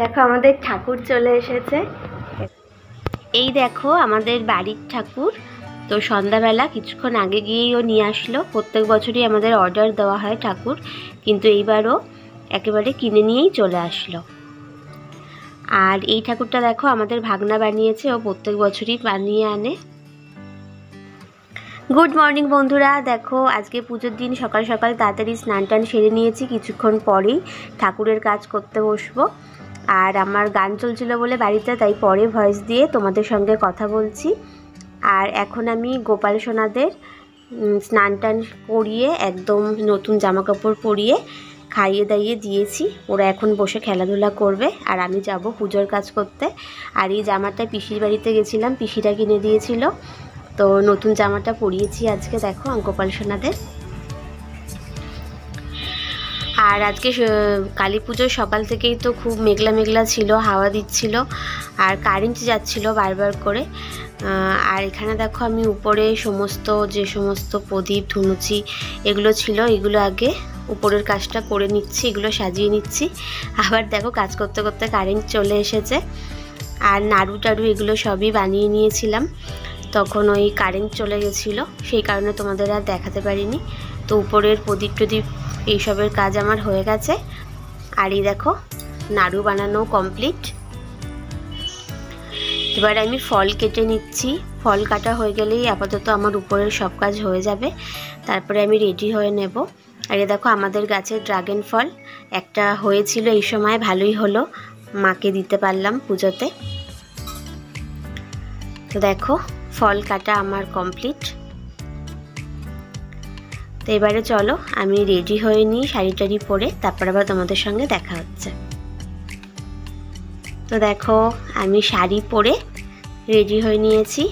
দেখো আমাদের ঠাকুর চলে এসেছে। এই দেখো আমাদের বাড়ির ঠাকুর। তো সন্ধ্যাবেলা কিছুক্ষণ আগে গিয়েই ও নিয়ে আসলো। প্রত্যেক বছরই আমাদের অর্ডার দেওয়া হয় ঠাকুর, কিন্তু এইবারও একেবারে কিনে নিয়েই চলে আসলো। আর এই ঠাকুরটা দেখো আমাদের ভাগনা বানিয়েছে, ও প্রত্যেক বছরই বানিয়ে আনে। গুড মর্নিং বন্ধুরা, দেখো আজকে পুজোর দিন, সকাল সকাল তাড়াতাড়ি স্নান টান সেরে নিয়েছি, কিছুক্ষণ পরেই ঠাকুরের কাজ করতে বসবো। আর আমার গান চলছিল বলে বাড়িতে, তাই পরে ভয়েস দিয়ে তোমাদের সঙ্গে কথা বলছি। আর এখন আমি গোপাল সোনাদের স্নান টান করিয়ে একদম নতুন জামা কাপড় পরিয়ে খাইয়ে দাইয়ে দিয়েছি। ওরা এখন বসে খেলাধুলা করবে আর আমি যাব পুজোর কাজ করতে। আর এই জামাটা পিসির বাড়িতে গেছিলাম পিসিরা কিনে দিয়েছিল। তো নতুন জামাটা পরিয়েছি আজকে, দেখো, গোপাল সোনাদের। আর আজকে কালী পুজোর সকাল থেকেই তো খুব মেঘলা মেঘলা ছিল, হাওয়া দিচ্ছিল, আর কারেন্ট যাচ্ছিল বারবার করে। আর এখানে দেখো আমি উপরে সমস্ত, যে সমস্ত প্রদীপ, ধুনুচি এগুলো ছিল, এগুলো আগে উপরের কাজটা করে নিচ্ছি, এগুলো সাজিয়ে নিচ্ছি। আবার দেখো কাজ করতে করতে কারেন্ট চলে এসেছে। আর নাড়ু টাড়ু এগুলো সবই বানিয়ে নিয়েছিলাম। তখন ওই কারেন্ট চলে গেছিল, সেই কারণে তোমাদের আর দেখাতে পারিনি। তো উপরের প্রদীপ টদীপ এইসবের কাজ আমার হয়ে গেছে। আর এই দেখো, নাড়ু বানানো কমপ্লিট এবার আমি ফল কেটে নিচ্ছি। ফল কাটা হয়ে গেলেই আপাতত আমার উপরের সব কাজ হয়ে যাবে। তারপরে আমি রেডি হয়ে নেব। আর এ দেখো, আমাদের গাছে ড্রাগন ফল। একটা হয়েছিল এই সময়, ভালোই হলো। মাকে দিতে পারলাম পুজোতে। তো দেখো, ফল কাটা আমার কমপ্লিট তো এবারে চলো, আমি রেডি হয়ে নিই শাড়ি টাড়ি পরে, তারপর আবার তোমাদের সঙ্গে দেখা হচ্ছে। তো দেখো, আমি শাড়ি পরে রেডি হয়ে নিয়েছি।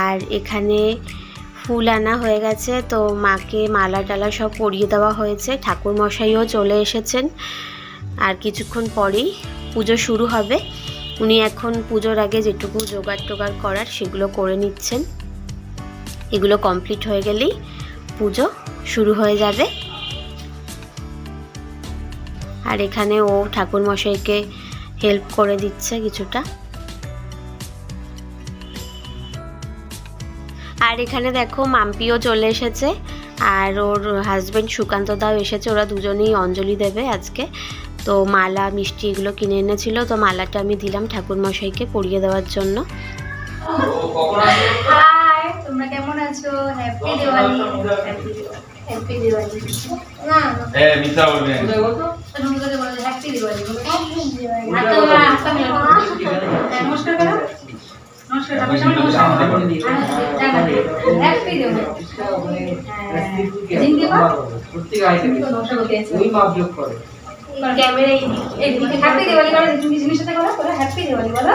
আর এখানে ফুল আনা হয়ে গেছে, তো মাকে মালা টালা সব পরিয়ে দেওয়া হয়েছে। ঠাকুর মশাইও চলে এসেছেন। আর কিছুক্ষণ পরেই পুজো শুরু হবে। উনি এখন পুজোর আগে যেটুকু জোগাড় টোগাড় করার, সেগুলো করে নিচ্ছেন। এগুলো কমপ্লিট হয়ে গেলেই পুজো শুরু হয়ে যাবে। আর এখানে ও ঠাকুর মশাইকে হেল্প করে দিচ্ছে কিছুটা। আর এখানে দেখো মাম্পিও চলে এসেছে, আর ওর হাজব্যান্ড সুকান্ত দাও এসেছে, ওরা দুজনেই অঞ্জলি দেবে আজকে। তো মালা, মিষ্টি এগুলো কিনে এনেছিল, তো মালাটা আমি দিলাম ঠাকুর মশাইকে পরিয়ে দেওয়ার জন্য। তোমরা কেমন আছো? হ্যাপি দিওয়ালি হ্যাপি দিওয়ালি না হ্যাঁ বলবেন তোমাকে বলে হ্যাপি দিওয়ালি হ্যাপি দিওয়ালি হাত তোলা হাত তোলা হ্যাঁ, নমস্কার করো। নমস্কার ঠাকুর সামনে নমস্কার। করো হ্যাপি দিওয়ালি জিন্দি কর নমস্কার করতে আছে ক্যামেরা এই দিকে হ্যাপি দিওয়ালি করো তুমি জিনিস সাথে করো করো হ্যাপি দিওয়ালি বলো।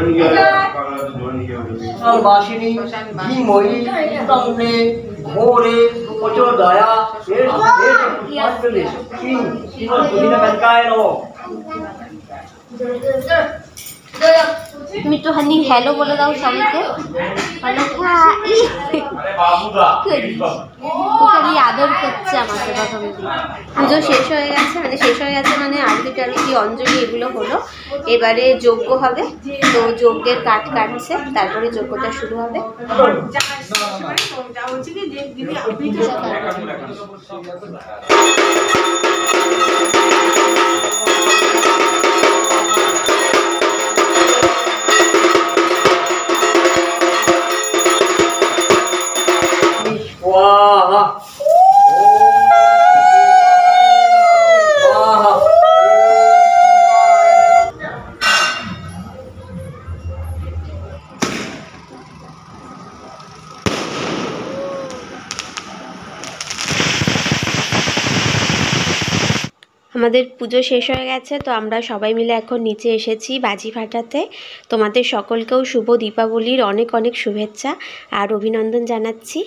ज्वाइन किया वासिनी घी मोई तमने घोरे कुचो दया शेष शेष पुष्पांजलि तीन तीनों पुदीना पहनकाए रहो তুমি একটুখানি হ্যালো বলে দাও সবাইকে। মানে আদর করছে আমাকে প্রথম দিন পুজো শেষ হয়ে গেছে মানে শেষ হয়ে গেছে মানে আরতি টারতি, অঞ্জলি এগুলো হলো। এবারে যজ্ঞ হবে, তো যজ্ঞের কাঠ কাটছে, তারপরে যজ্ঞটা শুরু হবে। হচ্ছে কি যে আমাদের পুজো শেষ হয়ে গেছে, তো আমরা সবাই মিলে এখন নিচে এসেছি বাজি ফাটাতে তোমাদের সকলকেও শুভ দীপাবলির অনেক অনেক শুভেচ্ছা আর অভিনন্দন জানাচ্ছি।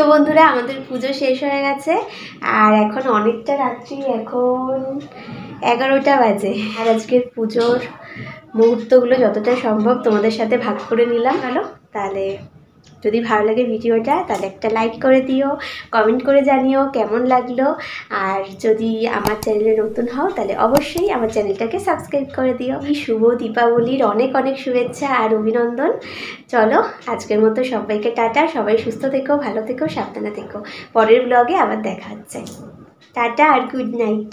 তো বন্ধুরা, আমাদের পুজো শেষ হয়ে গেছে। আর এখন অনেকটা রাত্রি, এখন এগারোটা বাজে। আর আজকের পুজোর মুহূর্তগুলো যতটা সম্ভব তোমাদের সাথে ভাগ করে নিলাম। ভালো তাহলে যদি ভালো লাগে ভিডিওটা, তাহলে একটা লাইক করে দিও কমেন্ট করে জানিও কেমন লাগল। আর যদি আমার চ্যানেলে নতুন হও, তাহলে অবশ্যই আমার চ্যানেলটাকে সাবস্ক্রাইব করে দিও। এই শুভ দীপাবলির অনেক অনেক শুভেচ্ছা আর অভিনন্দন। চলো, আজকের মতো সবাইকে টাটা। সবাই সুস্থ থেকো, ভালো থেকো, সাবধানে থেকো। পরের ব্লগে আবার দেখা হচ্ছে। টাটা আর গুড নাইট